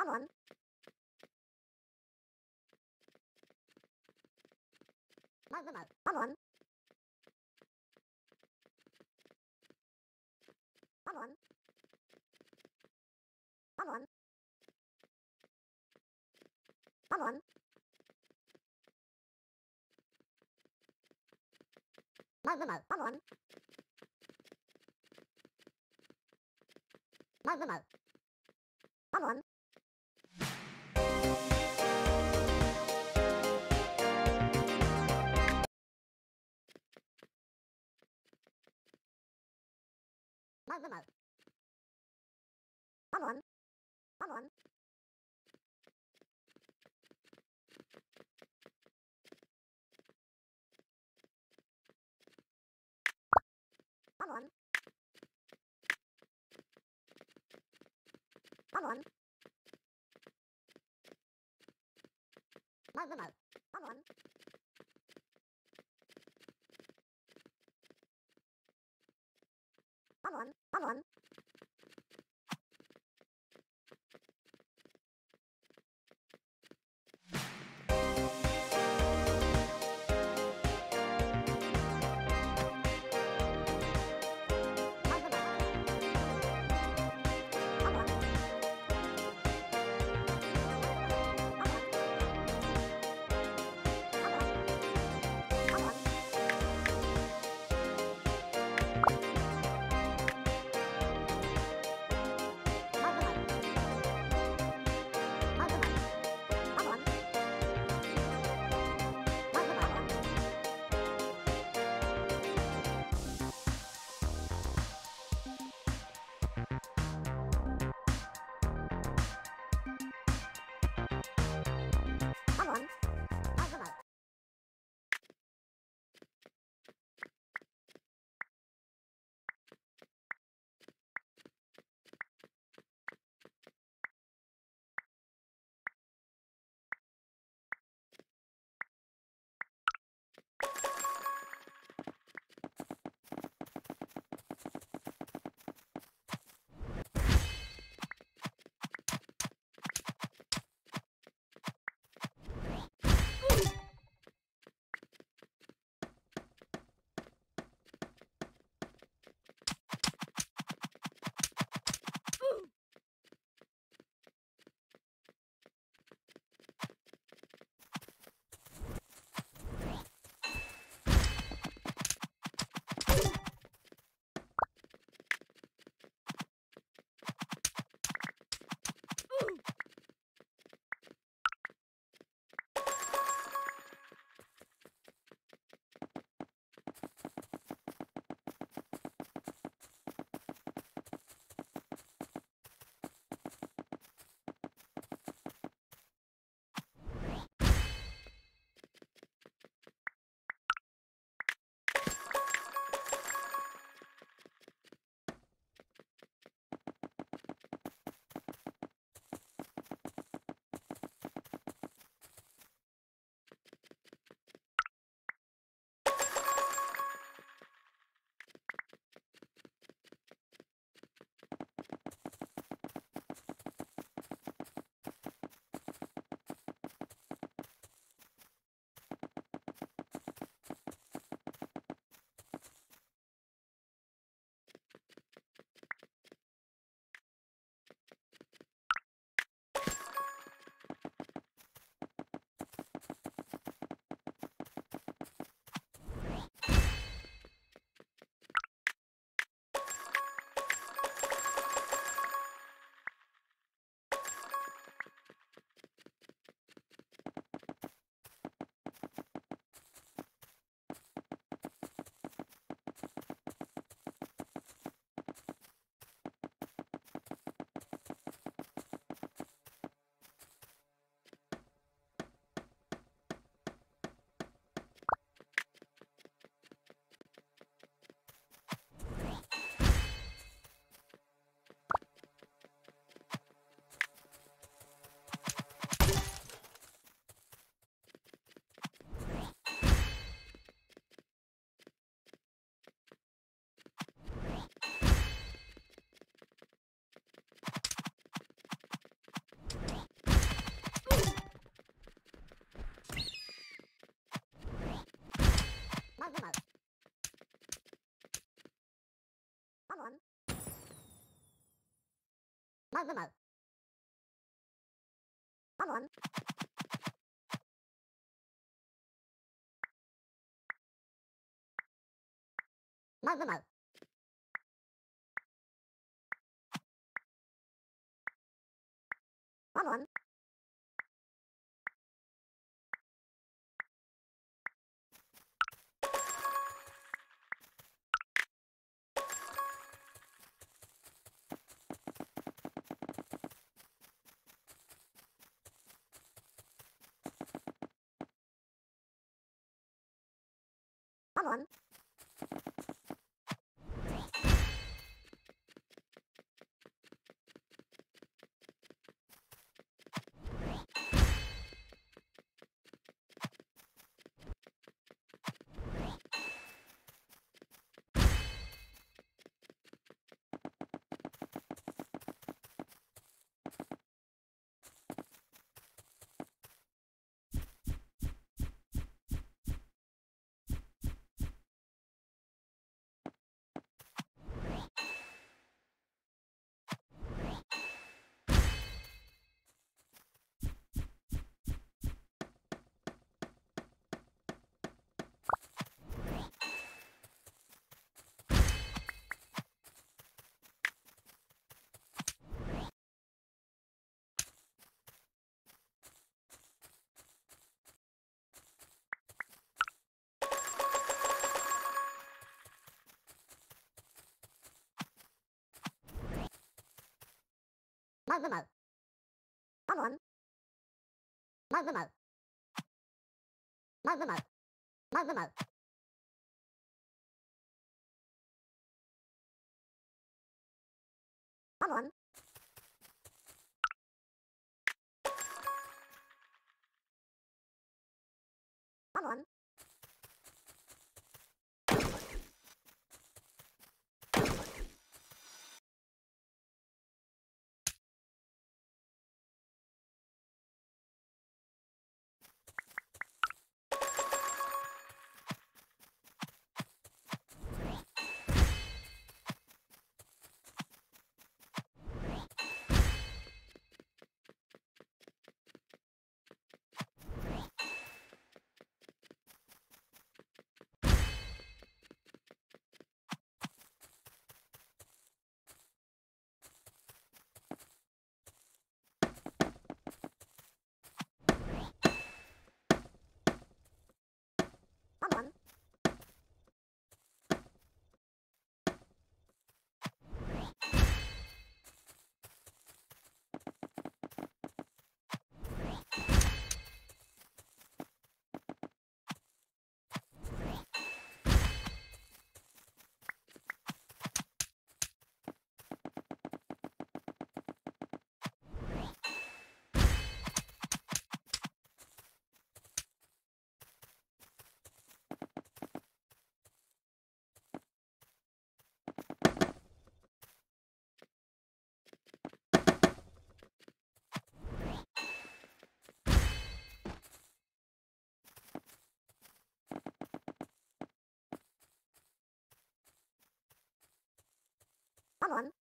Tamam. Mal mal mal. Tamam. Tamam. Tamam. Tamam. Mal mal mal. Tamam. Mal mal mal. Tamam. of the mouth. Come on. Come on. Come on. Come on. Mouth the mouth. Come on. On. On. On. mal, mal, mal. Come on. Mal, mal, mal. Come on. マグマウ。カモン。マグマウ。マグマウ。マグマ。One.